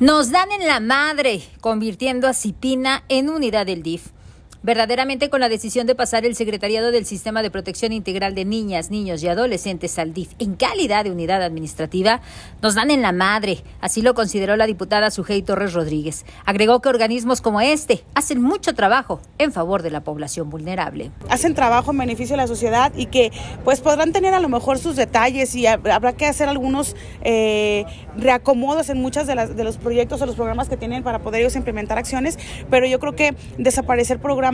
Nos dan en la madre, convirtiendo a Cipina en unidad del DIF. Verdaderamente con la decisión de pasar el secretariado del Sistema de Protección Integral de Niñas, Niños y Adolescentes al DIF en calidad de unidad administrativa, nos dan en la madre, así lo consideró la diputada Sujei Torres Rodríguez. Agregó que organismos como este hacen mucho trabajo en favor de la población vulnerable. Hacen trabajo en beneficio de la sociedad y que pues podrán tener a lo mejor sus detalles y habrá que hacer algunos eh, reacomodos en muchos de, de los proyectos o los programas que tienen para poder ellos implementar acciones, pero yo creo que desaparecer programas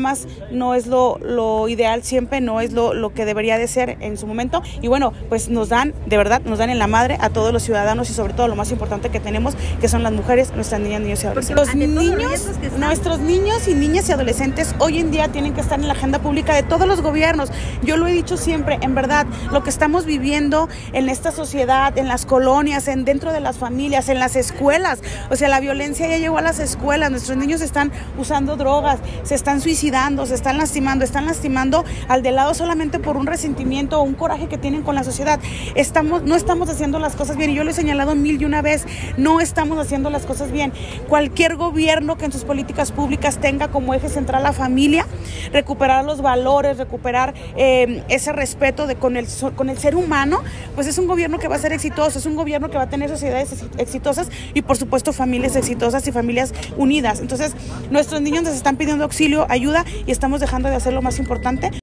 no es lo, ideal siempre, no es lo, que debería de ser en su momento. Y bueno, pues nos dan, de verdad, nos dan en la madre a todos los ciudadanos y sobre todo lo más importante que tenemos, que son las mujeres, nuestras niñas, niños y adolescentes. Los niños, nuestros niños y niñas y adolescentes hoy en día tienen que estar en la agenda pública de todos los gobiernos. Yo lo he dicho siempre, en verdad, lo que estamos viviendo en esta sociedad, en las colonias, en dentro de las familias, en las escuelas, o sea, la violencia ya llegó a las escuelas, nuestros niños están usando drogas, se están suicidando se están lastimando, están lastimando al de lado solamente por un resentimiento o un coraje que tienen con la sociedad. Estamos, no estamos haciendo las cosas bien yo lo he señalado mil y una vez, no estamos haciendo las cosas bien. Cualquier gobierno que en sus políticas públicas tenga como eje central la familia, recuperar los valores, recuperar eh, ese respeto de, con, el, con el ser humano, pues es un gobierno que va a ser exitoso, es un gobierno que va a tener sociedades exitosas y por supuesto familias exitosas y familias unidas. Entonces, nuestros niños nos están pidiendo auxilio, y estamos dejando de hacer lo más importante.